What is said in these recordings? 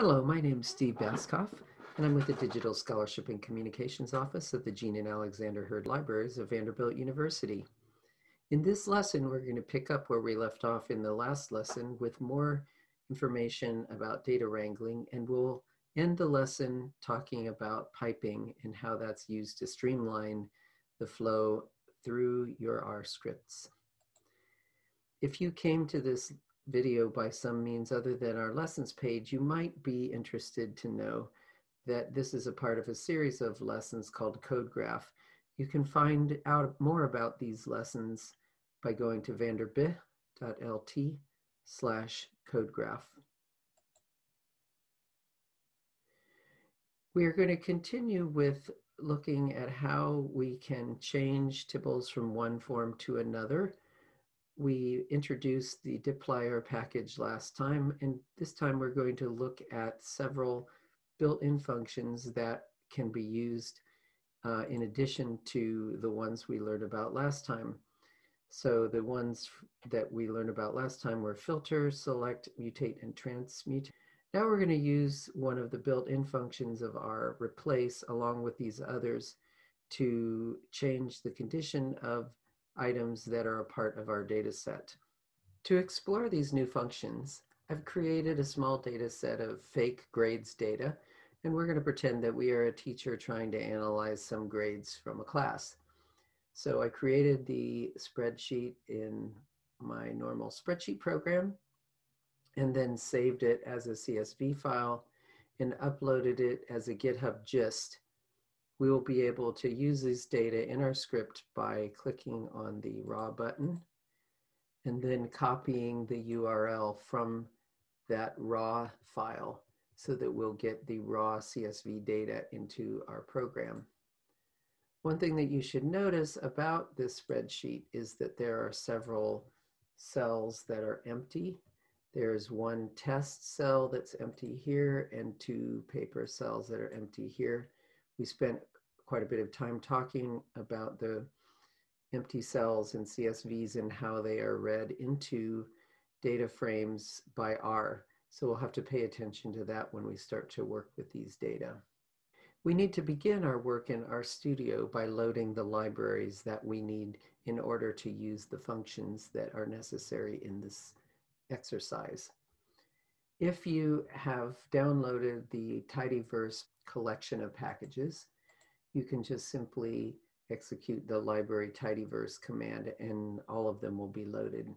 Hello, my name is Steve Baskauf, and I'm with the Digital Scholarship and Communications Office at the Jean and Alexander Heard Libraries of Vanderbilt University. In this lesson, we're going to pick up where we left off in the last lesson with more information about data wrangling, and we'll end the lesson talking about piping and how that's used to streamline the flow through your R scripts. If you came to this video by some means other than our lessons page, you might be interested to know that this is a part of a series of lessons called CodeGraf. You can find out more about these lessons by going to vanderbilt.lt slash codegraf. We are going to continue with looking at how we can change tibbles from one form to another we introduced the dplyr package last time, and this time we're going to look at several built-in functions that can be used uh, in addition to the ones we learned about last time. So the ones that we learned about last time were filter, select, mutate, and transmute. Now we're going to use one of the built-in functions of R replace along with these others to change the condition of items that are a part of our data set. To explore these new functions, I've created a small data set of fake grades data, and we're going to pretend that we are a teacher trying to analyze some grades from a class. So I created the spreadsheet in my normal spreadsheet program and then saved it as a CSV file and uploaded it as a GitHub gist we will be able to use these data in our script by clicking on the raw button and then copying the URL from that raw file so that we'll get the raw CSV data into our program. One thing that you should notice about this spreadsheet is that there are several cells that are empty. There's one test cell that's empty here and two paper cells that are empty here. We spent quite a bit of time talking about the empty cells and CSVs and how they are read into data frames by R. So we'll have to pay attention to that when we start to work with these data. We need to begin our work in RStudio by loading the libraries that we need in order to use the functions that are necessary in this exercise. If you have downloaded the tidyverse collection of packages, you can just simply execute the library tidyverse command and all of them will be loaded.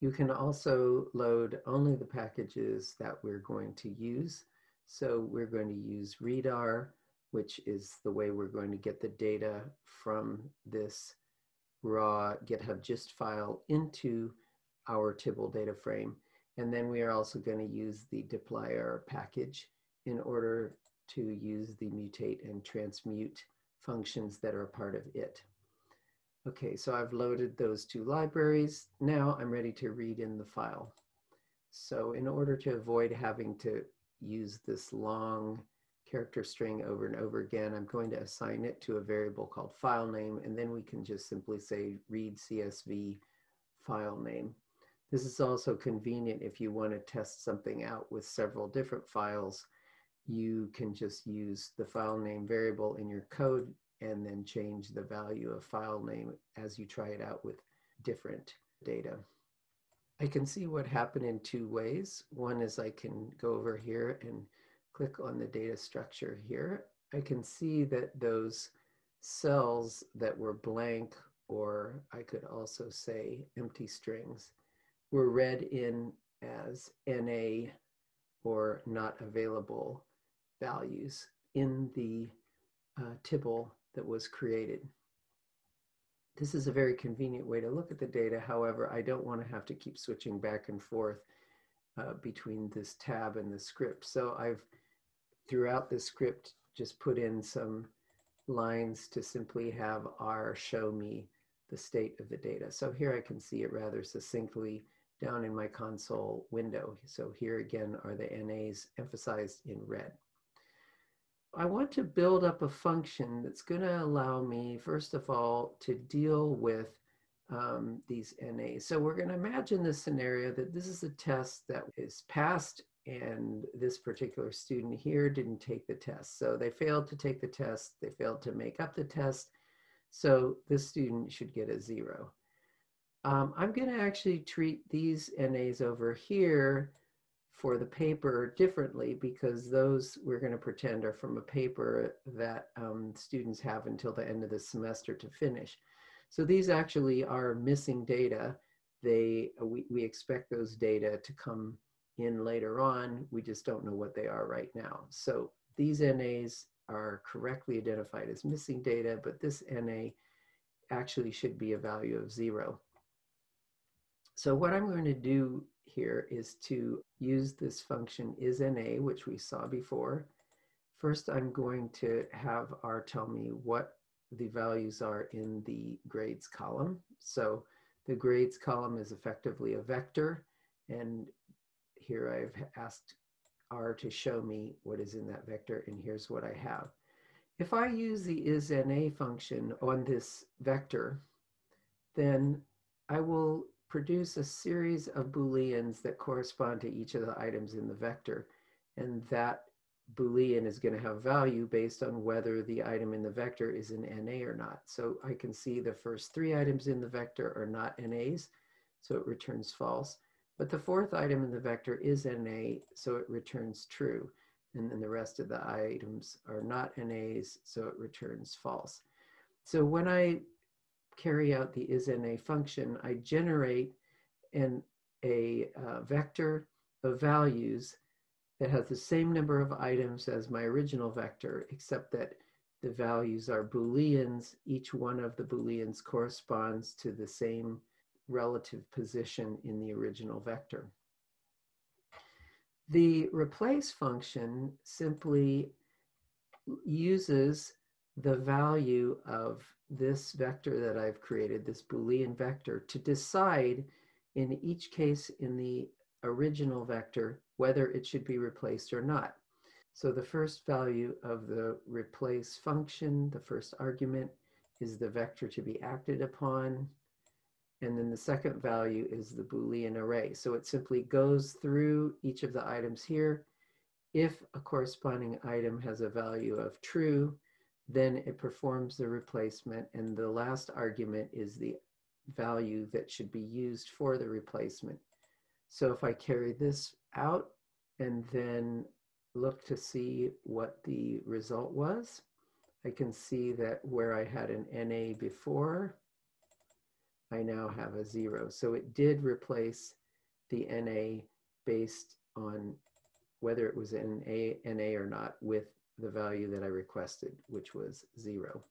You can also load only the packages that we're going to use. So we're going to use readr, which is the way we're going to get the data from this raw GitHub gist file into our Tibble data frame. And then we are also going to use the dplyr package in order to use the mutate and transmute functions that are a part of it. Okay, so I've loaded those two libraries. Now I'm ready to read in the file. So in order to avoid having to use this long character string over and over again, I'm going to assign it to a variable called file name, and then we can just simply say read CSV file name. This is also convenient if you want to test something out with several different files you can just use the file name variable in your code and then change the value of file name as you try it out with different data. I can see what happened in two ways. One is I can go over here and click on the data structure here. I can see that those cells that were blank, or I could also say empty strings, were read in as NA or not available values in the uh, Tibble that was created. This is a very convenient way to look at the data. However, I don't want to have to keep switching back and forth uh, between this tab and the script. So I've, throughout the script, just put in some lines to simply have R show me the state of the data. So here I can see it rather succinctly down in my console window. So here again are the NAs emphasized in red. I want to build up a function that's going to allow me, first of all, to deal with um, these NAs. So we're going to imagine this scenario that this is a test that is passed and this particular student here didn't take the test. So they failed to take the test, they failed to make up the test, so this student should get a zero. Um, I'm gonna actually treat these NAs over here for the paper differently because those we're gonna pretend are from a paper that um, students have until the end of the semester to finish. So these actually are missing data. They, we, we expect those data to come in later on. We just don't know what they are right now. So these NAs are correctly identified as missing data, but this NA actually should be a value of zero. So what I'm going to do here is to use this function isNA, which we saw before. First, I'm going to have R tell me what the values are in the grades column. So the grades column is effectively a vector, and here I've asked R to show me what is in that vector, and here's what I have. If I use the isNA function on this vector, then I will produce a series of Booleans that correspond to each of the items in the vector. And that Boolean is going to have value based on whether the item in the vector is an NA or not. So I can see the first three items in the vector are not NAs, so it returns false. But the fourth item in the vector is NA, so it returns true. And then the rest of the items are not NAs, so it returns false. So when I carry out the isNA function, I generate an, a uh, vector of values that has the same number of items as my original vector, except that the values are Booleans. Each one of the Booleans corresponds to the same relative position in the original vector. The replace function simply uses the value of this vector that I've created, this Boolean vector, to decide in each case in the original vector whether it should be replaced or not. So the first value of the replace function, the first argument, is the vector to be acted upon. And then the second value is the Boolean array. So it simply goes through each of the items here. If a corresponding item has a value of true, then it performs the replacement. And the last argument is the value that should be used for the replacement. So if I carry this out and then look to see what the result was, I can see that where I had an NA before, I now have a zero. So it did replace the NA based on whether it was an NA or not with the value that I requested, which was zero.